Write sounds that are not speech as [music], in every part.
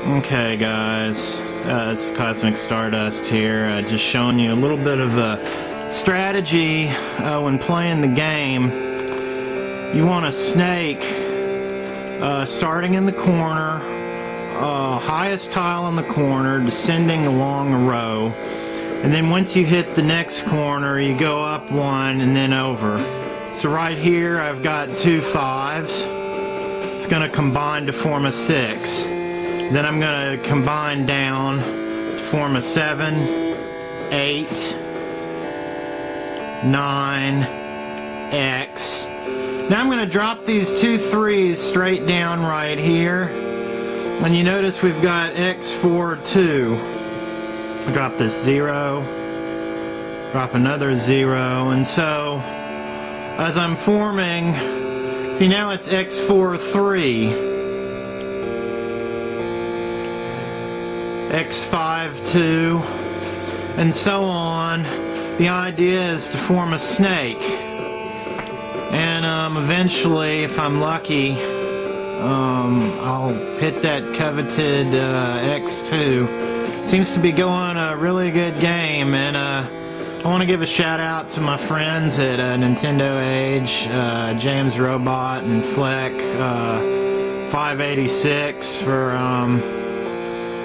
Okay, guys, uh, it's Kosmic Stardust here, uh, just showing you a little bit of a strategy uh, when playing the game. You want a snake uh, starting in the corner, uh, highest tile in the corner, descending along a row, and then once you hit the next corner, you go up one and then over. So right here, I've got two fives. It's going to combine to form a six. Then I'm going to combine down to form a 7, 8, 9, X. Now I'm going to drop these two threes straight down right here. And you notice we've got X4, 2. Drop this 0. Drop another 0. And so, as I'm forming, see now it's X4, 3. X5, 2, and so on. The idea is to form a snake. And um, eventually, if I'm lucky, um, I'll hit that coveted uh, X2. Seems to be going a really good game, and uh, I want to give a shout out to my friends at uh, Nintendo Age, uh, James Robot and Fleck, uh, 586 for um,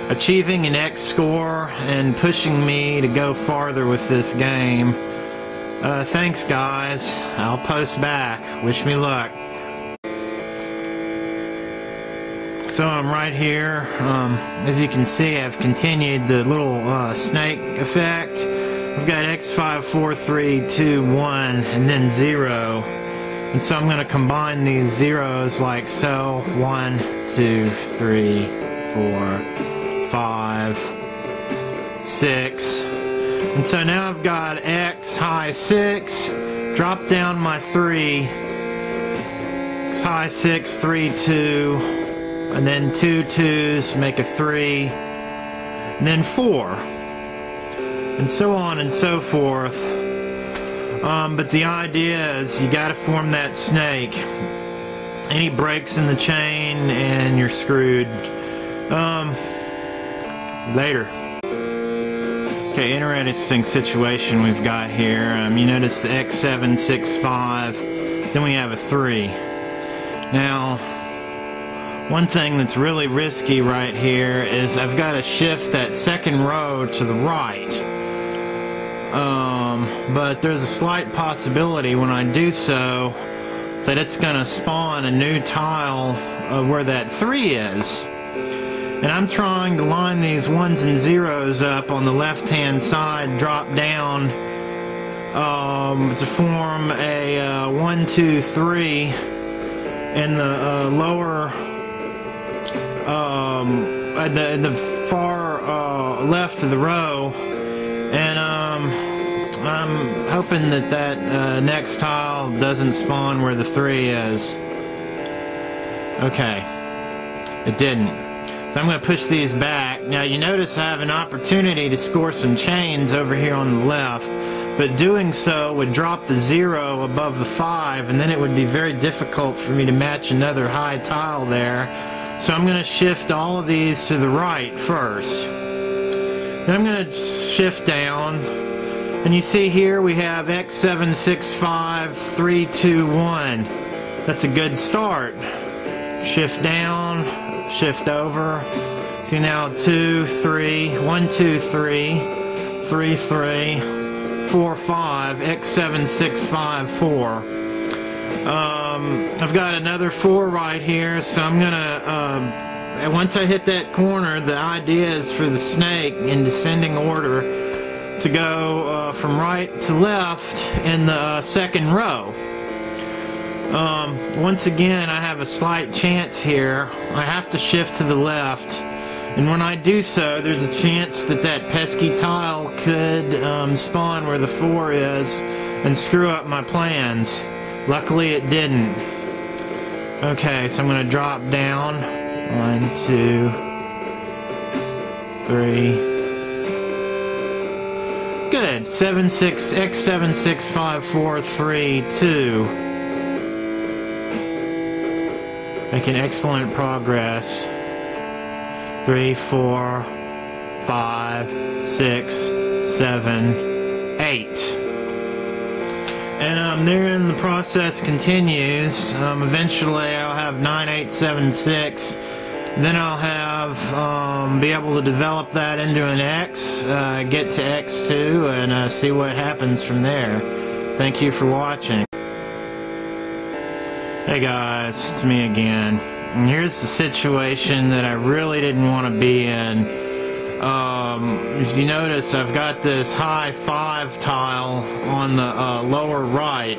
achieving an X score and pushing me to go farther with this game. Uh, thanks, guys. I'll post back. Wish me luck. So I'm right here. Um, as you can see, I've continued the little uh, snake effect. I've got X5, 4, 3, 2, 1, and then 0. And so I'm going to combine these zeros like so. 1, 2, 3, 4, five, six. And so now I've got X high six, drop down my three, X high six, three, two, and then two twos, make a three, and then four, and so on and so forth. Um, but the idea is you got to form that snake. Any breaks in the chain and you're screwed. Um, Later. Okay, interesting situation we've got here. Um, you notice the X765, then we have a 3. Now, one thing that's really risky right here is I've got to shift that second row to the right. Um, but there's a slight possibility when I do so that it's going to spawn a new tile uh, where that 3 is. And I'm trying to line these ones and zeros up on the left hand side, drop down um, to form a uh, one, two, three in the uh, lower, um, at the, the far uh, left of the row. And um, I'm hoping that that uh, next tile doesn't spawn where the three is. Okay. It didn't. So I'm going to push these back. Now you notice I have an opportunity to score some chains over here on the left, but doing so would drop the zero above the five, and then it would be very difficult for me to match another high tile there. So I'm going to shift all of these to the right first. Then I'm going to shift down, and you see here we have X765321. That's a good start. Shift down, shift over. See now two, three, one, two, three, three, three, four, five, X seven, six, five, four. Um, I've got another four right here, so I'm gonna. Um, once I hit that corner, the idea is for the snake in descending order to go uh, from right to left in the uh, second row. Um, once again, I have a slight chance here. I have to shift to the left. And when I do so, there's a chance that that pesky tile could um, spawn where the 4 is and screw up my plans. Luckily it didn't. Okay, so I'm going to drop down. One, two, three. Good. Seven six X seven six five four three two. Making excellent progress. three, four, five, six, seven, eight. And um, therein the process continues. Um, eventually I'll have 9876. Then I'll have, um, be able to develop that into an X, uh, get to X2, and uh, see what happens from there. Thank you for watching. Hey guys, it's me again. And here's the situation that I really didn't want to be in. Um, if you notice, I've got this high 5 tile on the uh, lower right.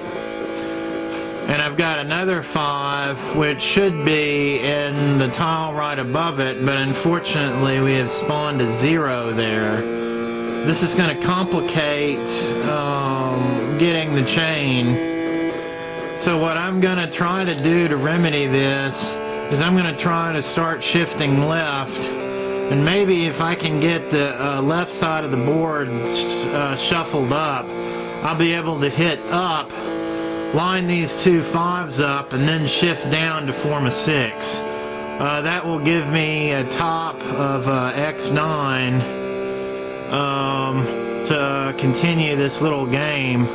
And I've got another 5 which should be in the tile right above it, but unfortunately we have spawned a 0 there. This is going to complicate um, getting the chain. So what I'm going to try to do to remedy this is I'm going to try to start shifting left and maybe if I can get the uh, left side of the board uh, shuffled up, I'll be able to hit up, line these two fives up, and then shift down to form a six. Uh, that will give me a top of uh, X9 um, to continue this little game.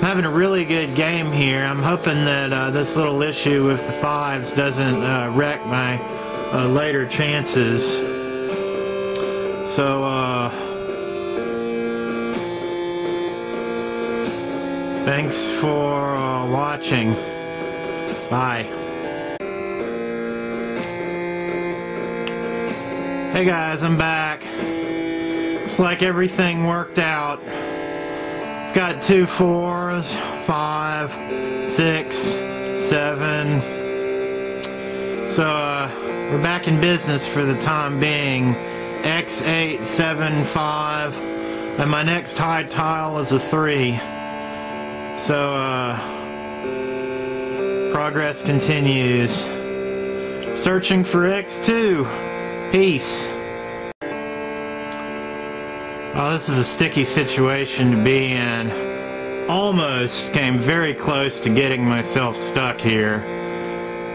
Having a really good game here. I'm hoping that uh, this little issue with the fives doesn't uh, wreck my later chances. So, uh, thanks for uh, watching. Bye. Hey guys, I'm back. It's like everything worked out. Got two fours, five, six, seven. So, uh, we're back in business for the time being. X875 and my next high tile is a 3 so uh, progress continues searching for X2 peace oh this is a sticky situation to be in almost came very close to getting myself stuck here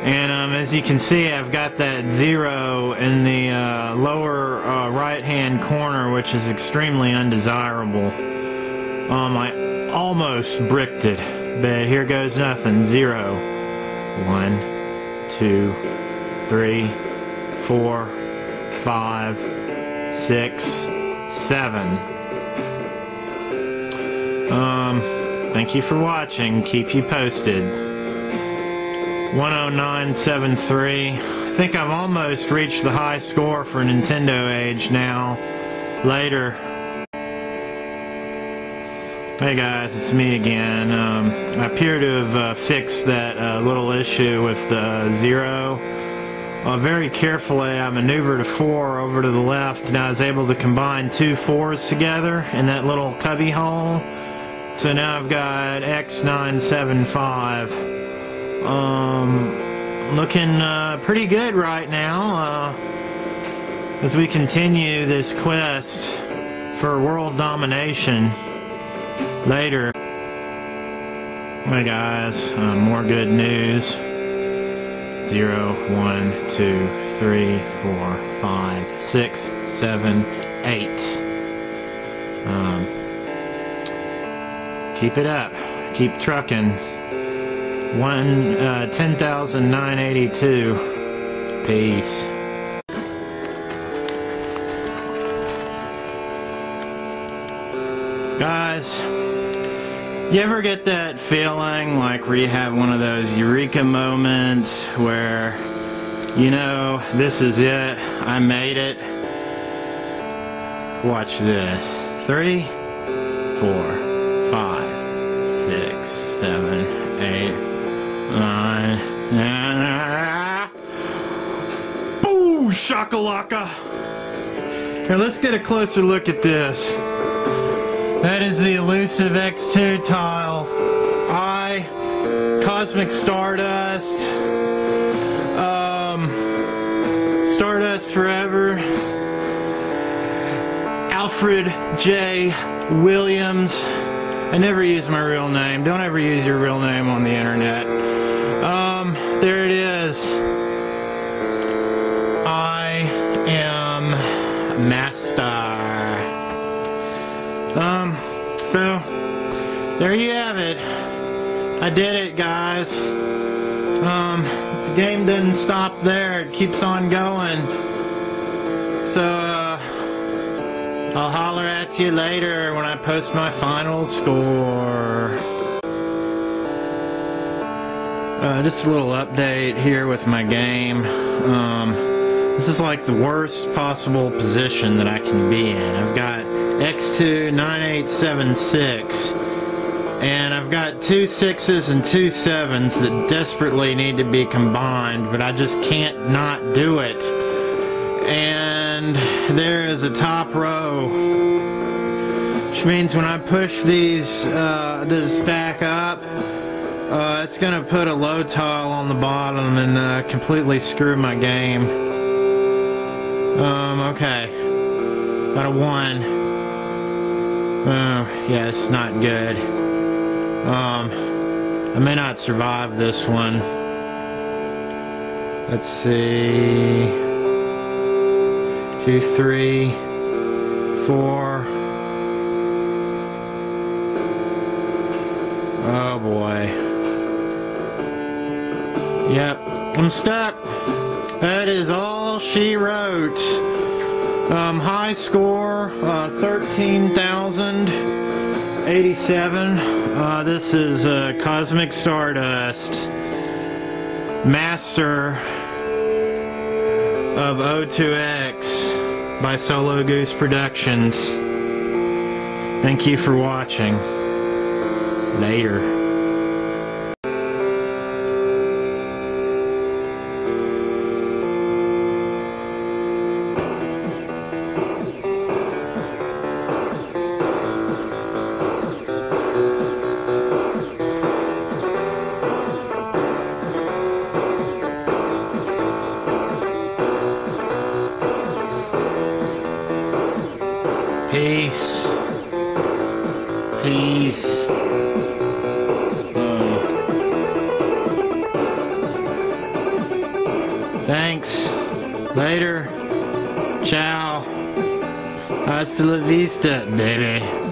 and um, as you can see, I've got that zero in the uh, lower uh, right-hand corner, which is extremely undesirable. Um, I almost bricked it, but here goes nothing. Zero, one, two, three, four, five, six, seven. Um, thank you for watching. Keep you posted. 10973. I think I've almost reached the high score for Nintendo Age now. Later. Hey guys, it's me again. Um, I appear to have uh, fixed that uh, little issue with the zero. Uh, very carefully, I maneuvered a four over to the left, and I was able to combine two fours together in that little cubby hole. So now I've got X975. Um, looking uh, pretty good right now uh, as we continue this quest for world domination later. Hey guys, uh, more good news. Zero, one, two, three, four, five, six, seven, eight. Um, keep it up. Keep trucking. One uh, ten thousand nine eighty two. Peace. Guys, you ever get that feeling like where you have one of those eureka moments where you know this is it, I made it? Watch this. Three, four, five, six, seven, eight. Uh, [laughs] boo, shakalaka. Here, let's get a closer look at this. That is the elusive X2 tile. I, Kosmic Stardust, um, Stardust Forever, Alfred J. Williams. I never use my real name. Don't ever use your real name on the internet. Um, there it is. There you have it. I did it, guys. Um, the game didn't stop there. It keeps on going. So, uh, I'll holler at you later when I post my final score. Uh, just a little update here with my game. Um, this is like the worst possible position that I can be in. I've got X2 9876 and I've got two sixes and two sevens that desperately need to be combined, but I just can't not do it. And there is a top row, which means when I push these, uh, the stack up, uh, it's to put a low tile on the bottom and uh, completely screw my game. Um, okay. Got a one. Oh, yeah, it's not good. Um, I may not survive this one. Let's see. Two, three, four. Oh boy. Yep, I'm stuck. That is all she wrote. Um, high score, uh, 13,087. Uh, this is uh, Kosmic Stardust, Master of O-to-X by Solo Goose Productions. Thank you for watching. Later. Peace. Peace. Uh, thanks. Later. Ciao. Hasta la vista, baby.